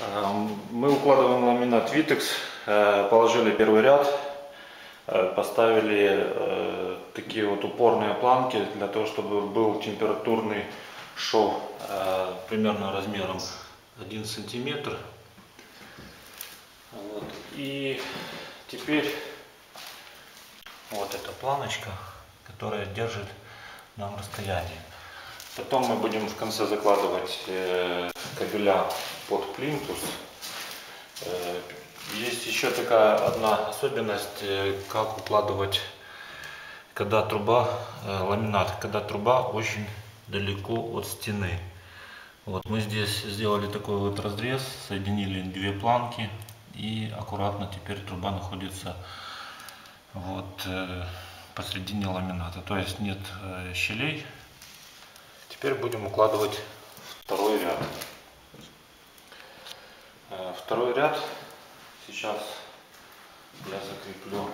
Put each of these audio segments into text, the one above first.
Эм, Мы укладываем ламинат Vitex, э, положили первый ряд, э, поставили э, такие вот упорные планки для того, чтобы был температурный шов э, примерно размером 1 сантиметр. Вот. И теперь вот эта планочка, которая держит нам расстояние. Потом мы будем в конце закладывать э, кабеля под плинтус. Э, Есть еще такая одна особенность, э, как укладывать, когда труба, ламинат, когда труба очень далеко от стены. Вот мы здесь сделали такой вот разрез, соединили две планки и аккуратно теперь труба находится вот посредине ламината, то есть нет щелей. Теперь будем укладывать второй ряд. Э, Второй ряд сейчас я закреплю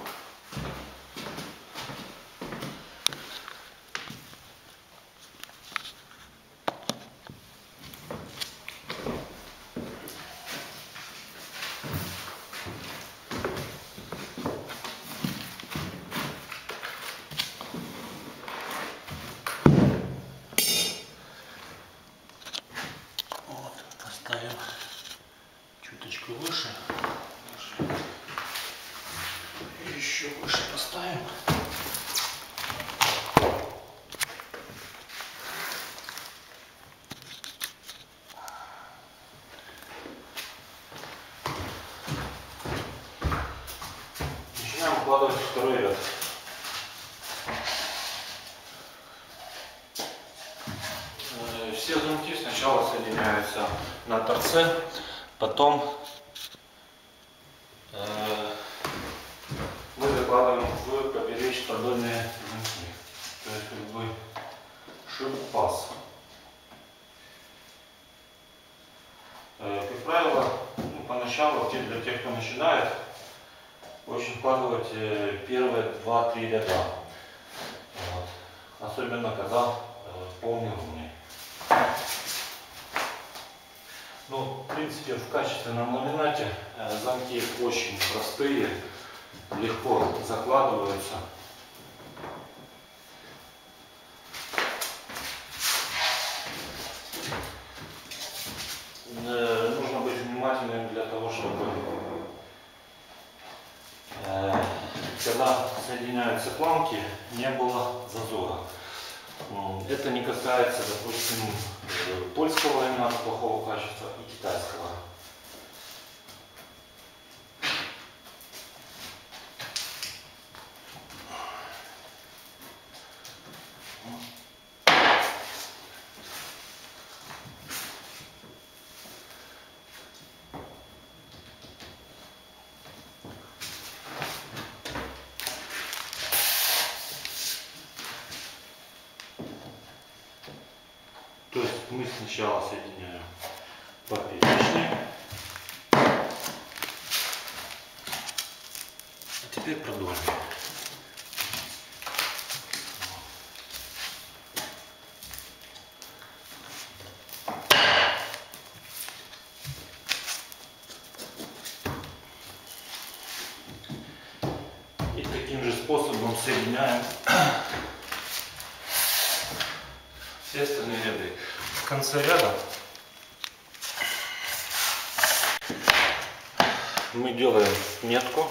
поставим. Начинаем укладывать второй ряд. Э, Все замки сначала соединяются на торце, потом э, мы закладываем в поперечно-продольные замки. То есть как бы шип-паз. Э, Как правило, те- для тех, кто начинает, очень вкладывать э, первые 2-3 ряда. Вот. Особенно когда э, полный уровень. Ну, в принципе, в качественном ламинате э, замки очень простые, легко закладываются. Э, Нужно быть внимательным для того, чтобы э, когда соединяются планки, не было зазора. М, Это не касается, допустим, польского ламината плохого качества и китайского. То есть мы сначала соединяем поперечный. А теперь продолжим. И таким же способом соединяем все остальные ряды. В конце ряда мы делаем метку.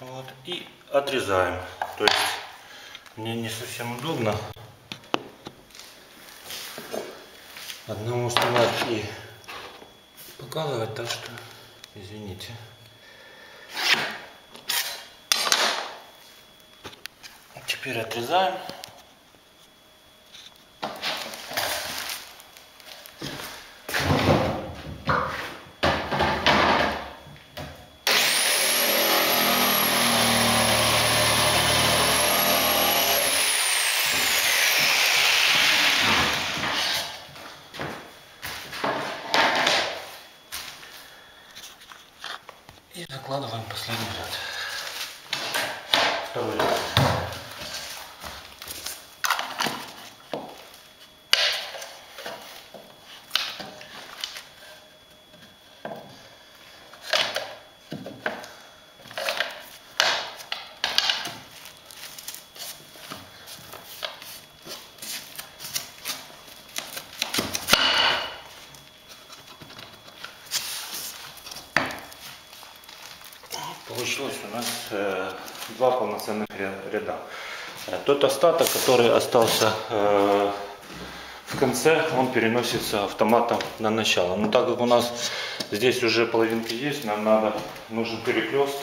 Вот, и отрезаем. То есть мне не совсем удобно одному снимать и показывать, так что извините. Теперь отрезаем. Закладываем последний ряд. Второй ряд. Получилось у нас э, два полноценных ря- ряда. Э, Тот остаток, который остался э, в конце, он переносится автоматом на начало. Но так как у нас здесь уже половинки есть, нам надо, нужен перекрест.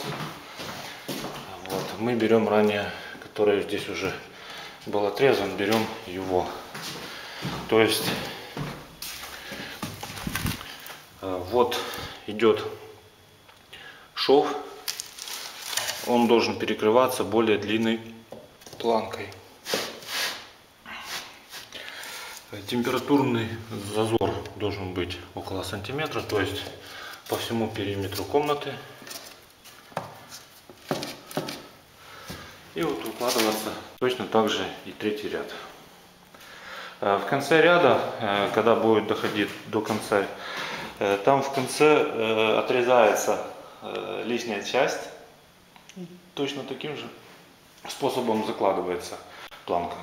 Вот, мы берем ранее, который здесь уже был отрезан, берем его. То есть вот идет шов, он должен перекрываться более длинной планкой. Температурный зазор должен быть около сантиметра, то есть по всему периметру комнаты. И вот укладываться точно так же и третий ряд. Э, В конце ряда, э, когда будет доходить до конца, э, там в конце отрезается лишняя часть. Точно таким же способом закладывается планка.